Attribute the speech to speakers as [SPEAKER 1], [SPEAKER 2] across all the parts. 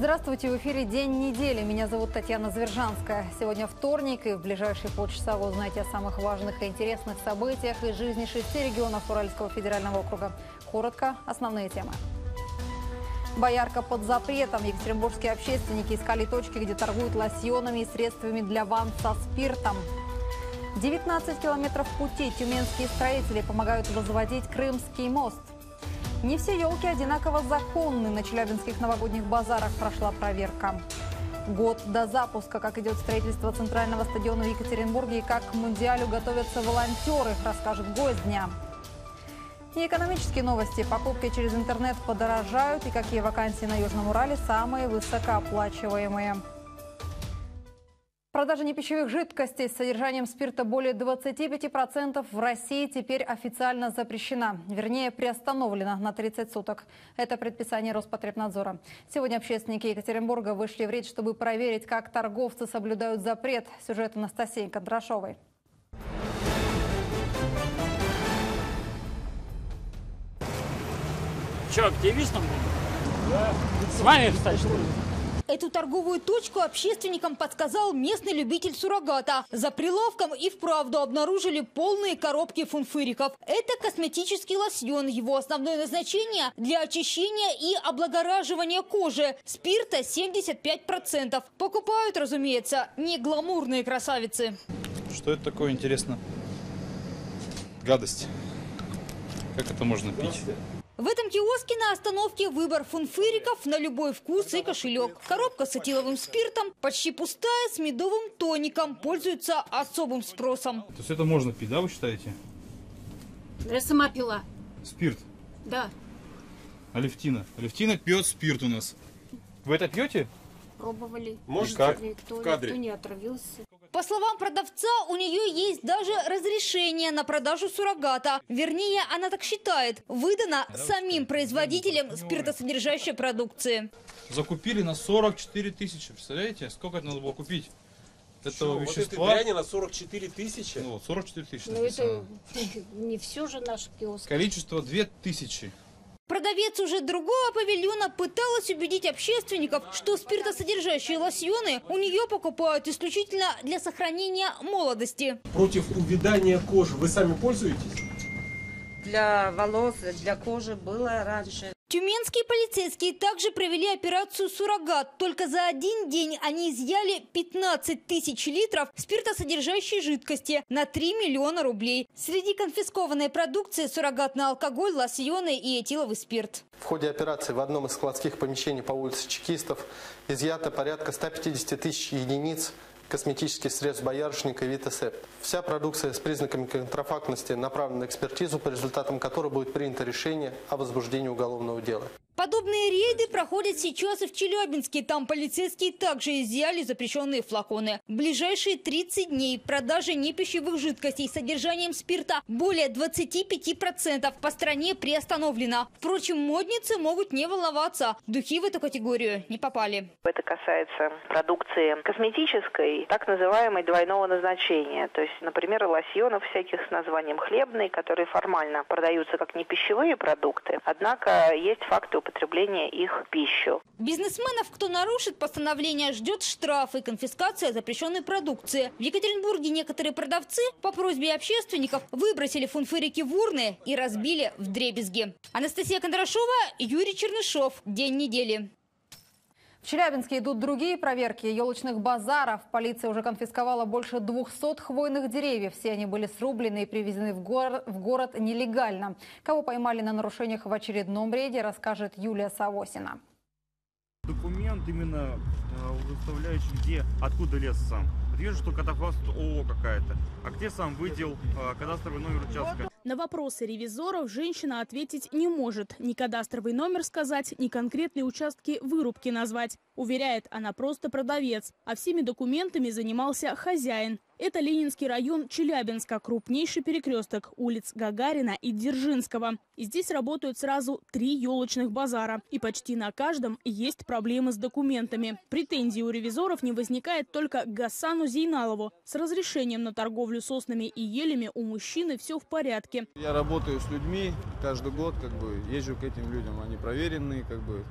[SPEAKER 1] Здравствуйте, в эфире «День недели». Меня зовут Татьяна Звержанская. Сегодня вторник, и в ближайшие полчаса вы узнаете о самых важных и интересных событиях из жизни шести регионов Уральского федерального округа. Коротко, основные темы. Боярка под запретом. Екатеринбургские общественники искали точки, где торгуют лосьонами и средствами для ванн со спиртом. 19 километров пути тюменские строители помогают возводить Крымский мост. Не все елки одинаково законны. На челябинских новогодних базарах прошла проверка. Год до запуска, как идет строительство центрального стадиона в Екатеринбурге и как к Мундиалю готовятся волонтеры, расскажет гость дня. И экономические новости. Покупки через интернет подорожают и какие вакансии на Южном Урале самые высокооплачиваемые. Продажа непищевых жидкостей с содержанием спирта более 25% в России теперь официально запрещена. Вернее, приостановлена на 30 суток. Это предписание Роспотребнадзора. Сегодня общественники Екатеринбурга вышли в речь, чтобы проверить, как торговцы соблюдают запрет. Сюжет Анастасии Кондрашовой.
[SPEAKER 2] Че, активистом? Да. С вами, кстати, что ли?
[SPEAKER 3] Эту торговую точку общественникам подсказал местный любитель суррогата. За прилавком и вправду обнаружили полные коробки фунфыриков. Это косметический лосьон. Его основное назначение – для очищения и облагораживания кожи. Спирта 75%. Покупают, разумеется, не гламурные красавицы.
[SPEAKER 4] Что это такое, интересно? Гадость. Как это можно пить?
[SPEAKER 3] В этом киоске на остановке выбор фунфыриков на любой вкус и кошелек. Коробка с этиловым спиртом, почти пустая, с медовым тоником, пользуется особым спросом.
[SPEAKER 4] То есть это можно пить, да, вы считаете?
[SPEAKER 5] Я сама пила.
[SPEAKER 4] Спирт?
[SPEAKER 5] Да.
[SPEAKER 4] Алевтина. Алевтина пьет спирт у нас. Вы это пьете?
[SPEAKER 5] Пробовали.
[SPEAKER 4] Может, как?
[SPEAKER 5] Никто,
[SPEAKER 4] В кадре.
[SPEAKER 5] никто не отравился.
[SPEAKER 3] По словам продавца, у нее есть даже разрешение на продажу суррогата. Вернее, она так считает. Выдано самим производителем спиртосодержащей продукции.
[SPEAKER 4] Закупили на 44 тысячи. Представляете, сколько это надо было купить? Этого
[SPEAKER 6] Вот этой
[SPEAKER 4] вещества.
[SPEAKER 6] дряни на 44 тысячи.
[SPEAKER 4] Ну, вот, 44 тысячи
[SPEAKER 5] Но
[SPEAKER 4] написано.
[SPEAKER 5] это не все же наш киоск.
[SPEAKER 4] Количество 2000.
[SPEAKER 3] Продавец уже другого павильона пыталась убедить общественников, что спиртосодержащие лосьоны у нее покупают исключительно для сохранения молодости.
[SPEAKER 6] Против увядания кожи вы сами пользуетесь?
[SPEAKER 7] для волос, для кожи было раньше.
[SPEAKER 3] Тюменские полицейские также провели операцию «Суррогат». Только за один день они изъяли 15 тысяч литров спиртосодержащей жидкости на 3 миллиона рублей. Среди конфискованной продукции суррогатный алкоголь, лосьоны и этиловый спирт.
[SPEAKER 8] В ходе операции в одном из складских помещений по улице Чекистов изъято порядка 150 тысяч единиц косметических средств боярышника и Витасепт. Вся продукция с признаками контрафактности направлена на экспертизу, по результатам которой будет принято решение о возбуждении уголовного дела.
[SPEAKER 3] Подобные рейды проходят сейчас и в Челябинске. Там полицейские также изъяли запрещенные флаконы. В ближайшие 30 дней продажа непищевых жидкостей с содержанием спирта более 25% по стране приостановлена. Впрочем, модницы могут не волноваться. Духи в эту категорию не попали.
[SPEAKER 9] Это касается продукции косметической, так называемой двойного назначения. То есть, например, лосьонов всяких с названием хлебный, которые формально продаются как не пищевые продукты. Однако есть факты употребления их в пищу.
[SPEAKER 3] Бизнесменов, кто нарушит постановление, ждет штраф и конфискация запрещенной продукции. В Екатеринбурге некоторые продавцы по просьбе общественников выбросили фунфырики в урны и разбили в дребезги. Анастасия Кондрашова, Юрий Чернышов. День недели.
[SPEAKER 1] В Челябинске идут другие проверки елочных базаров. Полиция уже конфисковала больше 200 хвойных деревьев. Все они были срублены и привезены в город, в город нелегально. Кого поймали на нарушениях в очередном рейде, расскажет Юлия Савосина.
[SPEAKER 10] Документ именно э, удоставляющий, где, откуда лес сам. Вижу, что катафаст ООО какая-то. А где сам выдел э, кадастровый номер участка?
[SPEAKER 11] На вопросы ревизоров женщина ответить не может. Ни кадастровый номер сказать, ни конкретные участки вырубки назвать. Уверяет, она просто продавец, а всеми документами занимался хозяин. Это Ленинский район Челябинска, крупнейший перекресток улиц Гагарина и Дзержинского. И здесь работают сразу три елочных базара. И почти на каждом есть проблемы с документами. Претензий у ревизоров не возникает только Гасану Зейналову. С разрешением на торговлю соснами и елями у мужчины все в порядке.
[SPEAKER 12] Я работаю с людьми каждый год, как бы езжу к этим людям, они проверенные, как бы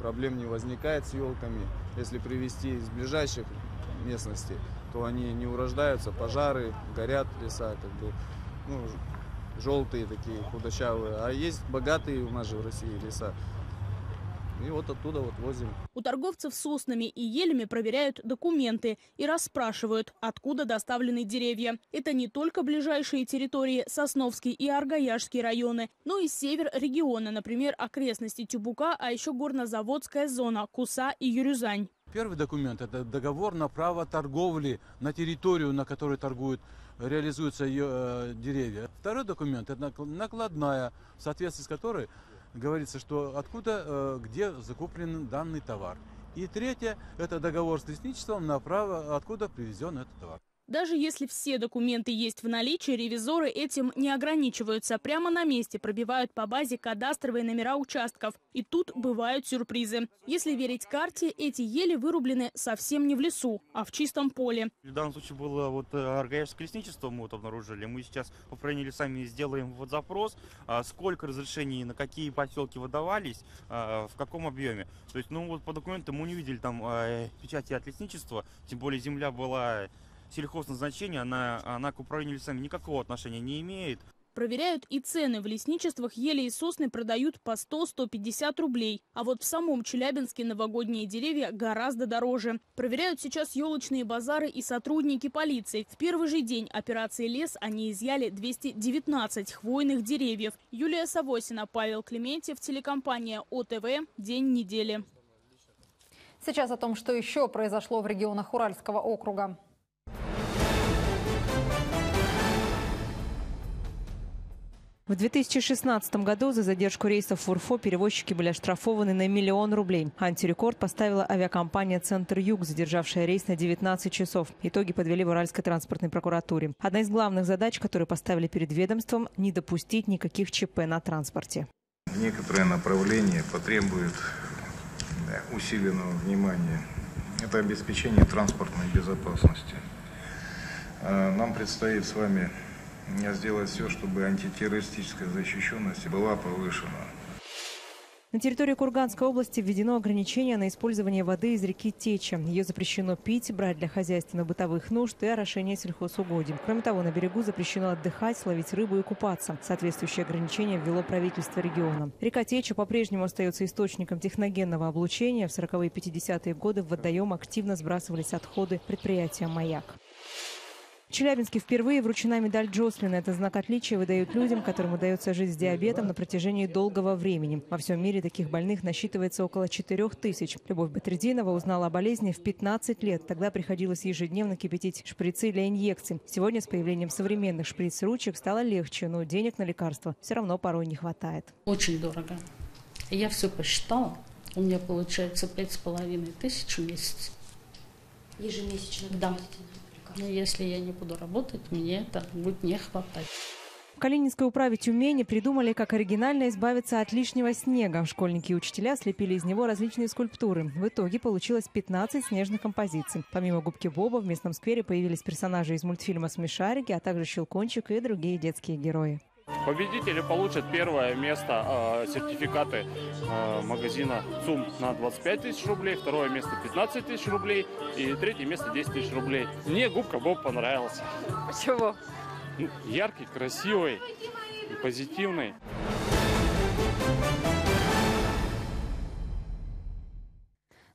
[SPEAKER 12] проблем не возникает с елками. Если привезти из ближайших местностей, то они не урождаются, пожары, горят леса, как бы, ну, желтые такие, худощавые. А есть богатые у нас же в России леса. И вот оттуда вот возим.
[SPEAKER 11] У торговцев соснами и елями проверяют документы и расспрашивают, откуда доставлены деревья. Это не только ближайшие территории Сосновский и Аргаяшский районы, но и север региона, например, окрестности Тюбука, а еще горнозаводская зона Куса и Юрюзань.
[SPEAKER 13] Первый документ – это договор на право торговли на территорию, на которой торгуют, реализуются ее э, деревья. Второй документ – это накладная, в соответствии с которой говорится, что откуда, э, где закуплен данный товар. И третье – это договор с лесничеством на право, откуда привезен этот товар.
[SPEAKER 11] Даже если все документы есть в наличии, ревизоры этим не ограничиваются. Прямо на месте пробивают по базе кадастровые номера участков. И тут бывают сюрпризы. Если верить карте, эти ели вырублены совсем не в лесу, а в чистом поле.
[SPEAKER 10] В данном случае было вот э, Аргаевское лесничество мы вот обнаружили. Мы сейчас по управлению лесами сделаем вот запрос, а сколько разрешений на какие поселки выдавались, а, в каком объеме. То есть, ну вот по документам мы не видели там э, печати от лесничества, тем более земля была сельхозназначения, она, она к управлению лесами никакого отношения не имеет.
[SPEAKER 11] Проверяют и цены. В лесничествах ели и сосны продают по 100-150 рублей. А вот в самом Челябинске новогодние деревья гораздо дороже. Проверяют сейчас елочные базары и сотрудники полиции. В первый же день операции «Лес» они изъяли 219 хвойных деревьев. Юлия Савосина, Павел Клементьев, телекомпания ОТВ. День недели.
[SPEAKER 1] Сейчас о том, что еще произошло в регионах Уральского округа.
[SPEAKER 14] В 2016 году за задержку рейсов в Урфо перевозчики были оштрафованы на миллион рублей. Антирекорд поставила авиакомпания «Центр Юг», задержавшая рейс на 19 часов. Итоги подвели в Уральской транспортной прокуратуре. Одна из главных задач, которые поставили перед ведомством – не допустить никаких ЧП на транспорте.
[SPEAKER 15] Некоторые направления потребуют усиленного внимания. Это обеспечение транспортной безопасности. А, нам предстоит с вами сделать все, чтобы антитеррористическая защищенность была повышена.
[SPEAKER 14] На территории Курганской области введено ограничение на использование воды из реки Теча. Ее запрещено пить, брать для хозяйственно-бытовых нужд и орошения сельхозугодий. Кроме того, на берегу запрещено отдыхать, ловить рыбу и купаться. Соответствующее ограничение ввело правительство региона. Река Теча по-прежнему остается источником техногенного облучения. В 40-е и 50-е годы в водоем активно сбрасывались отходы предприятия «Маяк». В Челябинске впервые вручена медаль Джослина. Это знак отличия выдают людям, которым удается жить с диабетом на протяжении долгого времени. Во всем мире таких больных насчитывается около 4 тысяч. Любовь Батрединова узнала о болезни в 15 лет. Тогда приходилось ежедневно кипятить шприцы для инъекций. Сегодня с появлением современных шприц-ручек стало легче, но денег на лекарства все равно порой не хватает.
[SPEAKER 16] Очень дорого. Я все посчитала. У меня получается пять с половиной тысяч в месяц.
[SPEAKER 17] Ежемесячно?
[SPEAKER 16] Да. Если я не буду работать, мне это будет не хватать.
[SPEAKER 14] В Калининской управе Тюмени придумали, как оригинально избавиться от лишнего снега. Школьники и учителя слепили из него различные скульптуры. В итоге получилось 15 снежных композиций. Помимо губки Боба в местном сквере появились персонажи из мультфильма «Смешарики», а также «Щелкунчик» и другие детские герои.
[SPEAKER 2] Победители получат первое место, э, сертификаты э, магазина ЦУМ на 25 тысяч рублей, второе место 15 тысяч рублей и третье место 10 тысяч рублей. Мне губка Боб понравился.
[SPEAKER 17] Почему?
[SPEAKER 2] Ну, яркий, красивый, позитивный.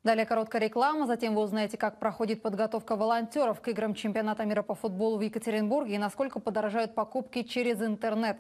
[SPEAKER 1] Далее короткая реклама, затем вы узнаете, как проходит подготовка волонтеров к играм чемпионата мира по футболу в Екатеринбурге и насколько подорожают покупки через интернет.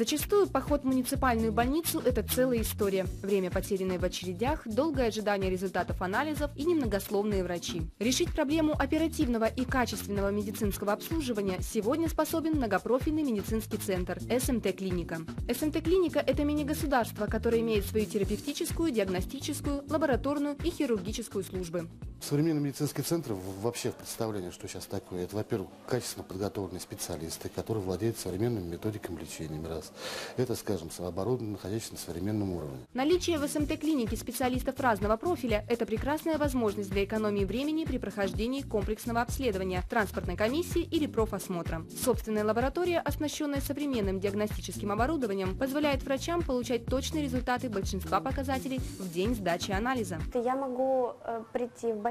[SPEAKER 17] Зачастую поход в муниципальную больницу – это целая история. Время, потерянное в очередях, долгое ожидание результатов анализов и немногословные врачи. Решить проблему оперативного и качественного медицинского обслуживания сегодня способен многопрофильный медицинский центр СМТ-клиника. СМТ-клиника – это мини-государство, которое имеет свою терапевтическую, диагностическую, лабораторную и хирургическую службы.
[SPEAKER 18] Современный медицинский центр вообще в представлении, что сейчас такое, это, во-первых, качественно подготовленные специалисты, которые владеют современными методиками лечения, раз. Это, скажем, оборудование, находящееся на современном уровне.
[SPEAKER 17] Наличие в СМТ-клинике специалистов разного профиля – это прекрасная возможность для экономии времени при прохождении комплексного обследования, транспортной комиссии или профосмотра. Собственная лаборатория, оснащенная современным диагностическим оборудованием, позволяет врачам получать точные результаты большинства показателей в день сдачи анализа.
[SPEAKER 19] Я могу э, прийти в больницу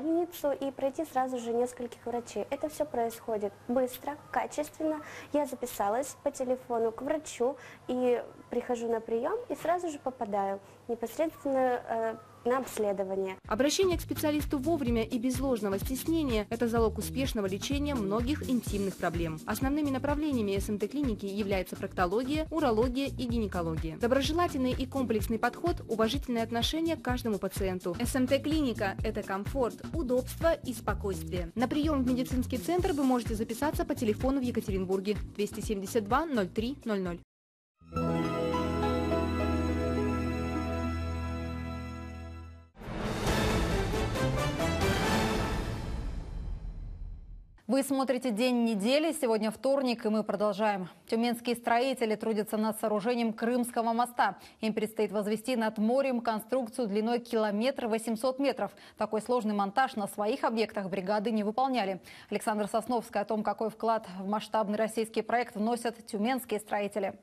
[SPEAKER 19] и пройти сразу же нескольких врачей. Это все происходит быстро, качественно. Я записалась по телефону к врачу и прихожу на прием и сразу же попадаю непосредственно э, на обследование.
[SPEAKER 17] Обращение к специалисту вовремя и без ложного стеснения – это залог успешного лечения многих интимных проблем. Основными направлениями СМТ-клиники являются проктология, урология и гинекология. Доброжелательный и комплексный подход, уважительное отношение к каждому пациенту. СМТ-клиника – это комфорт, удобство и спокойствие. На прием в медицинский центр вы можете записаться по телефону в Екатеринбурге 272 03 00.
[SPEAKER 1] Вы смотрите «День недели». Сегодня вторник, и мы продолжаем. Тюменские строители трудятся над сооружением Крымского моста. Им предстоит возвести над морем конструкцию длиной километр 800 метров. Такой сложный монтаж на своих объектах бригады не выполняли. Александр Сосновский о том, какой вклад в масштабный российский проект вносят тюменские строители.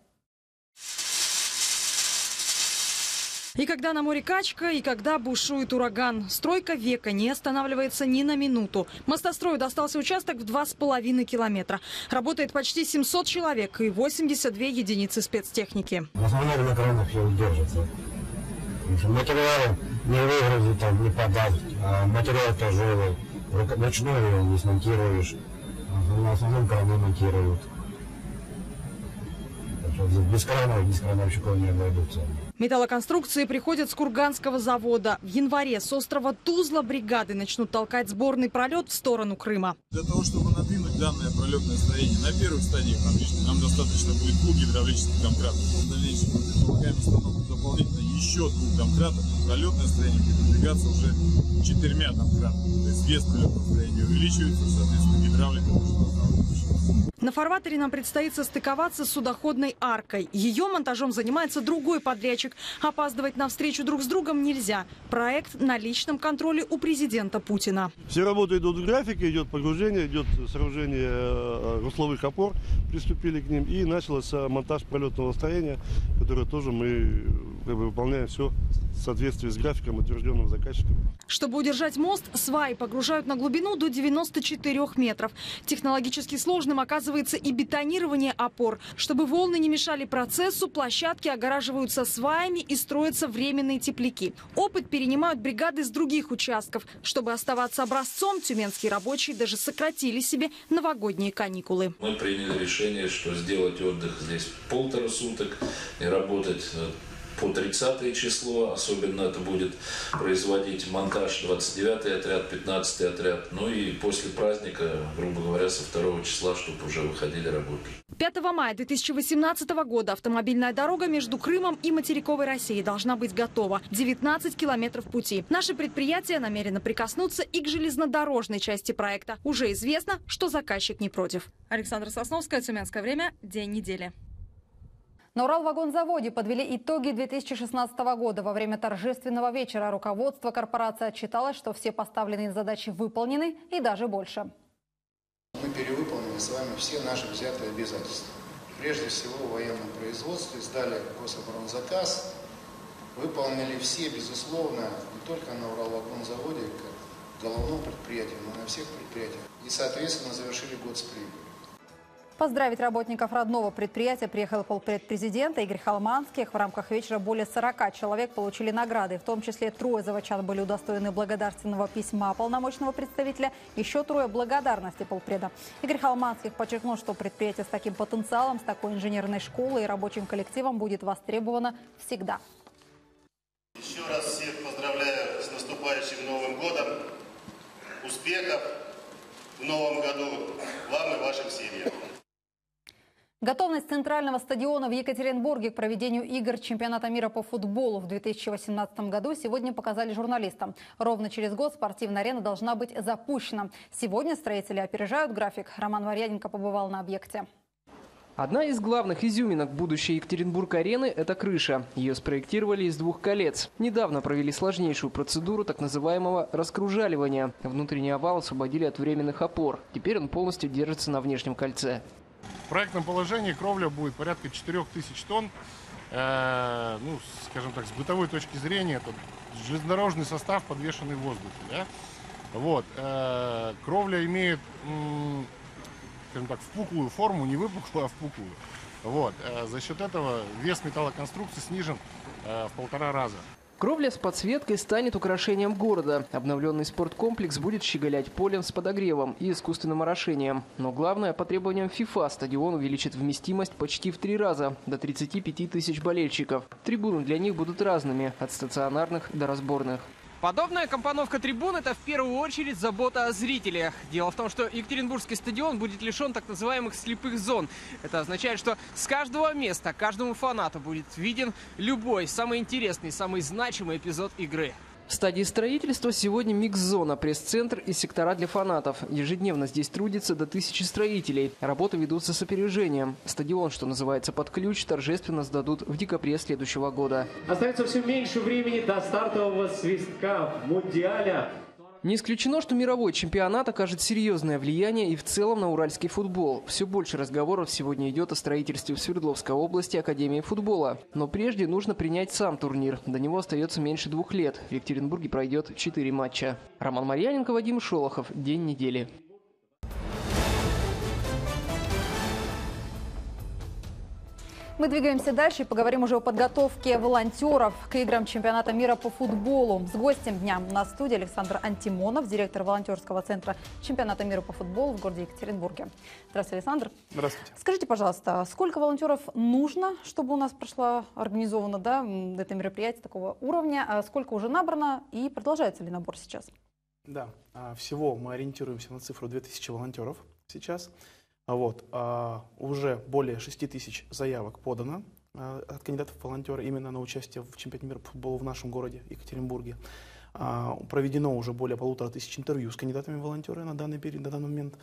[SPEAKER 20] И когда на море качка, и когда бушует ураган. Стройка века не останавливается ни на минуту. Мостострою достался участок в 2,5 километра. Работает почти 700 человек и 82 единицы спецтехники.
[SPEAKER 21] В основном на кранах все удержится. Материалы не выгрузить, там, не подать, а материал тяжелый. Ручной его не смонтируешь. В основном краны монтируют. Без кранов, без крановщиков не обойдутся.
[SPEAKER 20] Металлоконструкции приходят с Курганского завода. В январе с острова Тузла бригады начнут толкать сборный пролет в сторону Крыма.
[SPEAKER 22] Для того, чтобы надвинуть данное пролетное строение на первых стадиях нам достаточно будет двух гидравлических домкратов. В дальнейшем мы предполагаем установку дополнительно еще двух домкратов. Пролетное строение будет продвигаться уже четырьмя домкратами. То есть вес пролетного строения увеличивается, соответственно, гидравлика
[SPEAKER 20] на фарватере нам предстоит состыковаться с судоходной аркой. Ее монтажом занимается другой подрядчик. Опаздывать на встречу друг с другом нельзя. Проект на личном контроле у президента Путина.
[SPEAKER 23] Все работы идут в графике, идет погружение, идет сооружение э, русловых опор, приступили к ним. И начался монтаж пролетного строения, которое тоже мы как бы, выполняем все в соответствии с графиком, утвержденным заказчиком.
[SPEAKER 20] Чтобы удержать мост, сваи погружают на глубину до 94 метров. Технологически сложным оказывается и бетонирование опор. Чтобы волны не мешали процессу, площадки огораживаются сваями и строятся временные тепляки. Опыт перенимают бригады с других участков. Чтобы оставаться образцом, тюменские рабочие даже сократили себе новогодние каникулы.
[SPEAKER 24] Мы приняли решение, что сделать отдых здесь полтора суток и работать э, по 30 число, особенно это будет производить монтаж 29 отряд, 15 отряд, ну и после праздника, грубо говоря, со 2 числа, чтобы уже выходили работать.
[SPEAKER 20] 5 мая 2018 года автомобильная дорога между Крымом и материковой Россией должна быть готова. 19 километров пути. Наше предприятие намерено прикоснуться и к железнодорожной части проекта. Уже известно, что заказчик не против. Александра Сосновская, Тюменское время, день недели.
[SPEAKER 1] На Уралвагонзаводе подвели итоги 2016 года. Во время торжественного вечера руководство корпорации отчиталось, что все поставленные задачи выполнены и даже больше.
[SPEAKER 25] Мы перевыполнили с вами все наши взятые обязательства. Прежде всего в военном производстве сдали гособоронзаказ, выполнили все, безусловно, не только на Уралвагонзаводе, как головном предприятии, но и на всех предприятиях. И, соответственно, завершили год с прибылью.
[SPEAKER 1] Поздравить работников родного предприятия приехал полпред президента Игорь Халманских. В рамках вечера более 40 человек получили награды. В том числе трое заводчан были удостоены благодарственного письма полномочного представителя. Еще трое благодарности полпреда. Игорь Халманских подчеркнул, что предприятие с таким потенциалом, с такой инженерной школой и рабочим коллективом будет востребовано всегда.
[SPEAKER 26] Еще раз всех поздравляю с наступающим Новым годом. Успехов в новом году вам и вашим семьям.
[SPEAKER 1] Готовность центрального стадиона в Екатеринбурге к проведению игр чемпионата мира по футболу в 2018 году сегодня показали журналистам. Ровно через год спортивная арена должна быть запущена. Сегодня строители опережают график. Роман Варьяненко побывал на объекте.
[SPEAKER 27] Одна из главных изюминок будущей Екатеринбург-арены – это крыша. Ее спроектировали из двух колец. Недавно провели сложнейшую процедуру так называемого раскружаливания. Внутренний овал освободили от временных опор. Теперь он полностью держится на внешнем кольце.
[SPEAKER 28] В проектном положении кровля будет порядка 4000 тонн. Э, ну, скажем так, с бытовой точки зрения, это железнодорожный состав, подвешенный в воздухе. Да? Вот. Э, кровля имеет, скажем так, впуклую форму, не выпуклую, а впуклую. Вот. Э, за счет этого вес металлоконструкции снижен э, в полтора раза.
[SPEAKER 27] Кровля с подсветкой станет украшением города. Обновленный спорткомплекс будет щеголять полем с подогревом и искусственным орошением. Но главное, по требованиям ФИФА стадион увеличит вместимость почти в три раза, до 35 тысяч болельщиков. Трибуны для них будут разными, от стационарных до разборных.
[SPEAKER 29] Подобная компоновка трибун – это в первую очередь забота о зрителях. Дело в том, что Екатеринбургский стадион будет лишен так называемых слепых зон. Это означает, что с каждого места, каждому фанату будет виден любой самый интересный, самый значимый эпизод игры.
[SPEAKER 27] В стадии строительства сегодня микс-зона, пресс-центр и сектора для фанатов. Ежедневно здесь трудится до тысячи строителей. Работы ведутся с опережением. Стадион, что называется, под ключ, торжественно сдадут в декабре следующего года.
[SPEAKER 30] Остается все меньше времени до стартового свистка Мундиаля.
[SPEAKER 27] Не исключено, что мировой чемпионат окажет серьезное влияние и в целом на уральский футбол. Все больше разговоров сегодня идет о строительстве в Свердловской области Академии футбола. Но прежде нужно принять сам турнир. До него остается меньше двух лет. В Екатеринбурге пройдет четыре матча. Роман Марьяненко, Вадим Шолохов. День недели.
[SPEAKER 1] Мы двигаемся дальше и поговорим уже о подготовке волонтеров к играм чемпионата мира по футболу. С гостем дня на студии Александр Антимонов, директор волонтерского центра чемпионата мира по футболу в городе Екатеринбурге. Здравствуйте, Александр.
[SPEAKER 31] Здравствуйте.
[SPEAKER 1] Скажите, пожалуйста, сколько волонтеров нужно, чтобы у нас прошло организовано да, это мероприятие такого уровня? А сколько уже набрано и продолжается ли набор сейчас?
[SPEAKER 31] Да, а, всего мы ориентируемся на цифру 2000 волонтеров сейчас. А вот, а, уже более 6 тысяч заявок подано а, от кандидатов в волонтеры именно на участие в чемпионате мира по футболу в нашем городе Екатеринбурге. А, проведено уже более полутора тысяч интервью с кандидатами в волонтеры на данный период, на данный момент.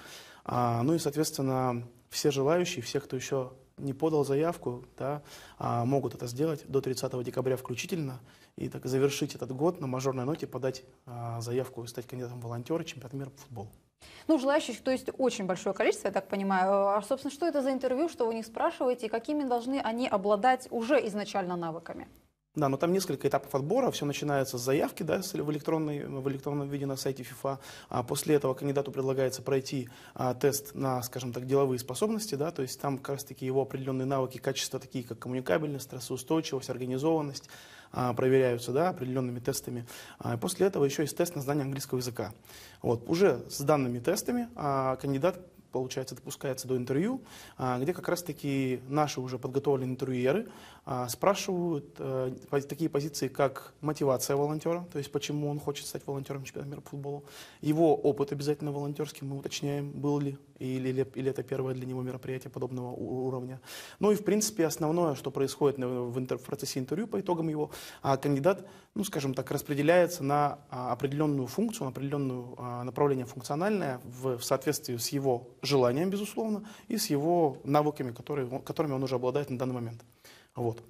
[SPEAKER 31] А, ну и, соответственно, все желающие, все, кто еще не подал заявку, да, а, могут это сделать до 30 декабря включительно и так завершить этот год на мажорной ноте, подать а, заявку и стать кандидатом в волонтеры чемпионата мира по футболу.
[SPEAKER 1] Ну, желающих, то есть очень большое количество, я так понимаю. А, собственно, что это за интервью, что вы них спрашиваете, и какими должны они обладать уже изначально навыками?
[SPEAKER 31] Да, но там несколько этапов отбора. Все начинается с заявки да, в, электронной, в электронном виде на сайте FIFA. А после этого кандидату предлагается пройти а, тест на, скажем так, деловые способности. Да, то есть там как раз-таки его определенные навыки, качества, такие как коммуникабельность, стрессоустойчивость, организованность, а, проверяются да, определенными тестами. А, после этого еще есть тест на знание английского языка. Вот, уже с данными тестами а, кандидат получается, допускается до интервью, а, где как раз-таки наши уже подготовленные интервьюеры спрашивают э, такие позиции, как мотивация волонтера, то есть почему он хочет стать волонтером чемпионата мира по футболу, его опыт обязательно волонтерский, мы уточняем, был ли или, или, или это первое для него мероприятие подобного уровня. Ну и в принципе основное, что происходит в, интер, в процессе интервью по итогам его, а кандидат, ну скажем так, распределяется на определенную функцию, на определенное направление функциональное в, в соответствии с его желанием, безусловно, и с его навыками, которые, которыми он уже обладает на данный момент. Вот.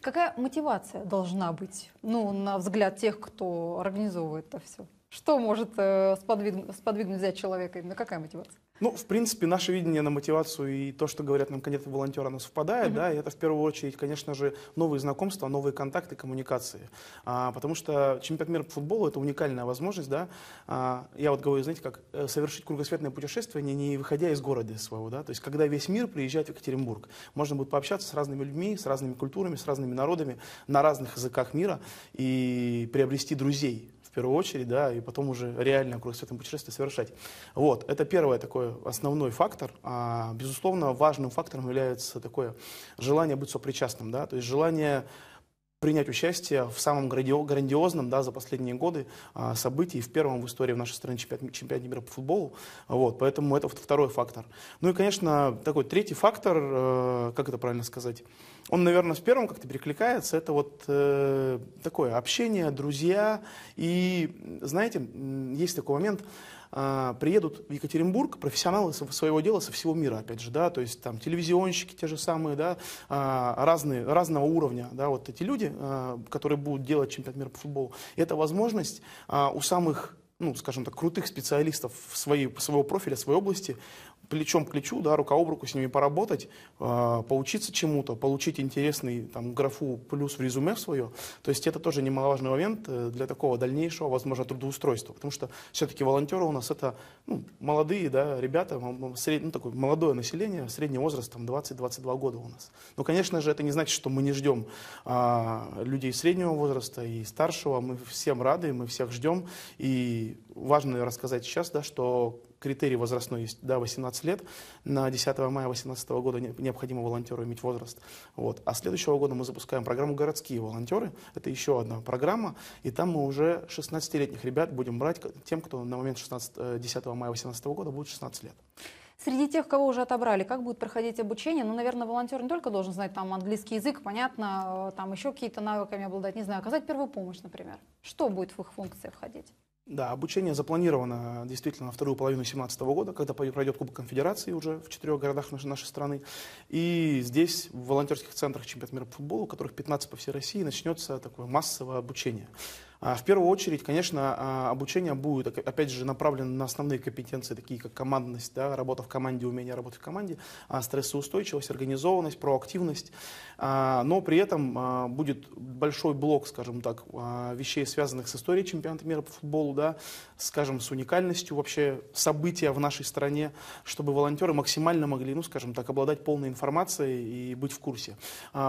[SPEAKER 1] Какая мотивация должна быть, ну, на взгляд тех, кто организовывает это все? Что может э, сподвигнуть, сподвигнуть взять человека? Именно какая мотивация?
[SPEAKER 31] Ну, в принципе, наше видение на мотивацию и то, что говорят нам кандидаты волонтера, оно совпадает, mm-hmm. да, и это в первую очередь, конечно же, новые знакомства, новые контакты, коммуникации. А, потому что чемпионат мира по футболу – это уникальная возможность, да, а, я вот говорю, знаете, как э, совершить кругосветное путешествие, не, не выходя из города своего, да, то есть когда весь мир приезжает в Екатеринбург, можно будет пообщаться с разными людьми, с разными культурами, с разными народами на разных языках мира и приобрести друзей, первую очередь, да, и потом уже реально кругосветное путешествие совершать. Вот, это первый такой основной фактор. А, безусловно, важным фактором является такое желание быть сопричастным, да, то есть желание принять участие в самом грандиозном да, за последние годы а, событии, в первом в истории в нашей стране чемпионате, чемпионате мира по футболу. Вот, поэтому это второй фактор. Ну и, конечно, такой третий фактор, э, как это правильно сказать, он, наверное, с первым как-то перекликается. Это вот э, такое общение, друзья. И, знаете, есть такой момент, а, приедут в Екатеринбург профессионалы своего дела со всего мира, опять же, да, то есть там телевизионщики те же самые, да, а, разные, разного уровня, да, вот эти люди, а, которые будут делать чемпионат мира по футболу, это возможность у самых ну, скажем так, крутых специалистов своей, своего профиля, своей области плечом к плечу, да, рука об руку с ними поработать, э, поучиться чему-то, получить интересный там, графу плюс в резюме свое. То есть это тоже немаловажный момент э, для такого дальнейшего, возможно, трудоустройства. Потому что все-таки волонтеры у нас это ну, молодые да, ребята, сред... ну, такое молодое население, средний возраст там 20-22 года у нас. Но, конечно же, это не значит, что мы не ждем а, людей среднего возраста и старшего. Мы всем рады, мы всех ждем. И важно рассказать сейчас, да, что критерий возрастной есть, да, 18 лет. На 10 мая 2018 года необходимо волонтеру иметь возраст. Вот. А следующего года мы запускаем программу «Городские волонтеры». Это еще одна программа. И там мы уже 16-летних ребят будем брать тем, кто на момент 16, 10 э, мая 2018 года будет 16 лет.
[SPEAKER 1] Среди тех, кого уже отобрали, как будет проходить обучение? Ну, наверное, волонтер не только должен знать там английский язык, понятно, э, там еще какие-то навыками обладать, не знаю, оказать первую помощь, например. Что будет в их функции входить?
[SPEAKER 31] Да, обучение запланировано действительно на вторую половину 2017 года, когда пройдет Кубок Конфедерации уже в четырех городах нашей, страны. И здесь, в волонтерских центрах чемпионата мира по футболу, которых 15 по всей России, начнется такое массовое обучение. А, в первую очередь, конечно, а, обучение будет, опять же, направлено на основные компетенции, такие как командность, да, работа в команде, умение работать в команде, а, стрессоустойчивость, организованность, проактивность. Но при этом будет большой блок, скажем так, вещей, связанных с историей чемпионата мира по футболу, да, скажем, с уникальностью вообще события в нашей стране, чтобы волонтеры максимально могли, ну, скажем так, обладать полной информацией и быть в курсе.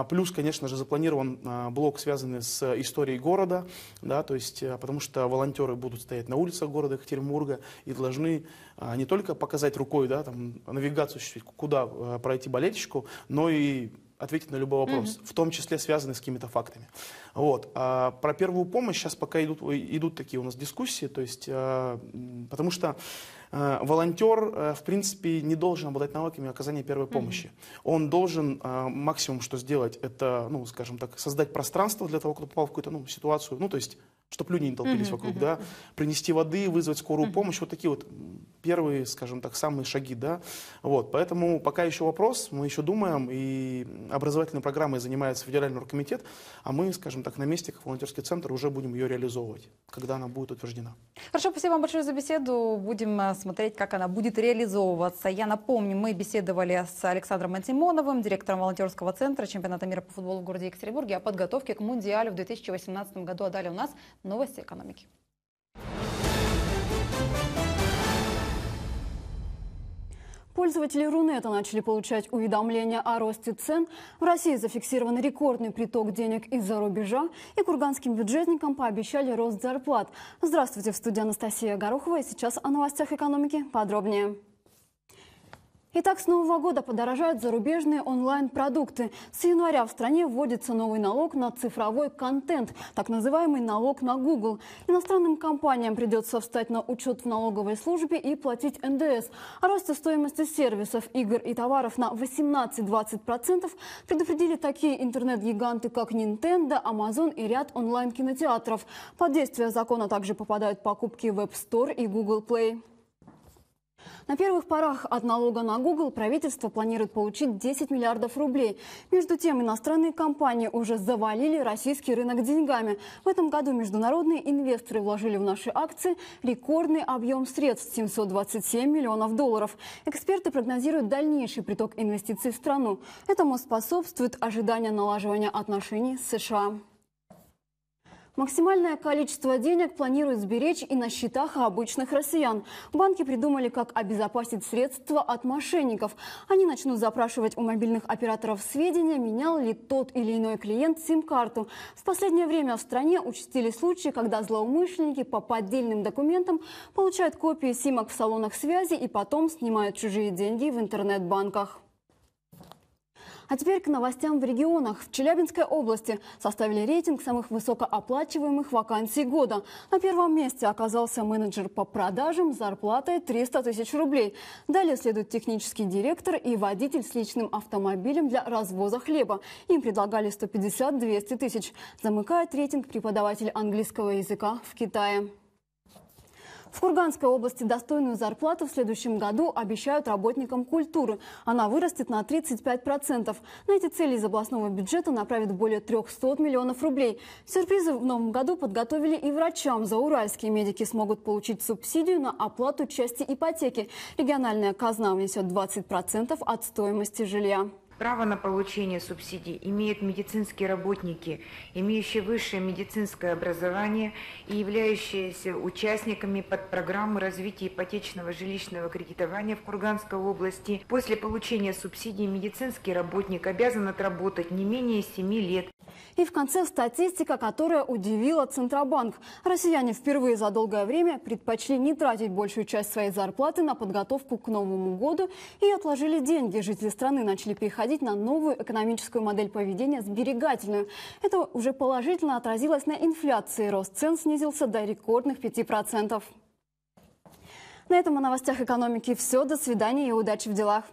[SPEAKER 31] Плюс, конечно же, запланирован блок, связанный с историей города, да, то есть, э, потому что волонтеры будут стоять на улицах города Екатеринбурга и должны а, не только показать рукой, да, там, навигацию, куда э, пройти болельщику, но и ответить на любой вопрос, mm-hmm. в том числе связанный с какими-то фактами. Вот. А про первую помощь сейчас пока идут, идут такие у нас дискуссии, то есть, а, потому что а, волонтер, а, в принципе, не должен обладать навыками оказания первой помощи. Mm-hmm. Он должен а, максимум, что сделать, это, ну, скажем так, создать пространство для того, кто попал в какую-то ну, ситуацию, ну, то есть чтобы люди не толпились uh-huh, вокруг, uh-huh. да, принести воды, вызвать скорую uh-huh. помощь, вот такие вот первые, скажем так, самые шаги, да, вот, поэтому пока еще вопрос, мы еще думаем, и образовательной программой занимается федеральный оргкомитет, а мы, скажем так, на месте, как волонтерский центр, уже будем ее реализовывать, когда она будет утверждена.
[SPEAKER 1] Хорошо, спасибо вам большое за беседу, будем э, смотреть, как она будет реализовываться. Я напомню, мы беседовали с Александром Антимоновым, директором волонтерского центра чемпионата мира по футболу в городе Екатеринбурге о подготовке к Мундиалю в 2018 году, а далее у нас Новости экономики.
[SPEAKER 32] Пользователи Рунета начали получать уведомления о росте цен. В России зафиксирован рекордный приток денег из-за рубежа, и курганским бюджетникам пообещали рост зарплат. Здравствуйте, в студии Анастасия Горохова, и сейчас о новостях экономики подробнее. Итак, с Нового года подорожают зарубежные онлайн-продукты. С января в стране вводится новый налог на цифровой контент, так называемый налог на Google. Иностранным компаниям придется встать на учет в налоговой службе и платить НДС. О росте стоимости сервисов, игр и товаров на 18-20% предупредили такие интернет-гиганты, как Nintendo, Amazon и ряд онлайн-кинотеатров. Под действие закона также попадают покупки в App Store и Google Play. На первых порах от налога на Google правительство планирует получить 10 миллиардов рублей. Между тем, иностранные компании уже завалили российский рынок деньгами. В этом году международные инвесторы вложили в наши акции рекордный объем средств – 727 миллионов долларов. Эксперты прогнозируют дальнейший приток инвестиций в страну. Этому способствует ожидание налаживания отношений с США. Максимальное количество денег планируют сберечь и на счетах обычных россиян. Банки придумали, как обезопасить средства от мошенников. Они начнут запрашивать у мобильных операторов сведения, менял ли тот или иной клиент сим-карту. В последнее время в стране участили случаи, когда злоумышленники по поддельным документам получают копии симок в салонах связи и потом снимают чужие деньги в интернет-банках. А теперь к новостям в регионах. В Челябинской области составили рейтинг самых высокооплачиваемых вакансий года. На первом месте оказался менеджер по продажам с зарплатой 300 тысяч рублей. Далее следует технический директор и водитель с личным автомобилем для развоза хлеба. Им предлагали 150-200 тысяч. Замыкает рейтинг преподаватель английского языка в Китае. В Курганской области достойную зарплату в следующем году обещают работникам культуры. Она вырастет на 35%. На эти цели из областного бюджета направят более 300 миллионов рублей. Сюрпризы в новом году подготовили и врачам. Зауральские медики смогут получить субсидию на оплату части ипотеки. Региональная казна внесет 20% от стоимости жилья.
[SPEAKER 33] Право на получение субсидий имеют медицинские работники, имеющие высшее медицинское образование и являющиеся участниками подпрограммы развития ипотечного жилищного кредитования в Курганской области. После получения субсидий медицинский работник обязан отработать не менее 7 лет.
[SPEAKER 32] И в конце статистика, которая удивила Центробанк. Россияне впервые за долгое время предпочли не тратить большую часть своей зарплаты на подготовку к Новому году и отложили деньги. Жители страны начали переходить переходить на новую экономическую модель поведения – сберегательную. Это уже положительно отразилось на инфляции. Рост цен снизился до рекордных 5%. На этом о новостях экономики все. До свидания и удачи в делах.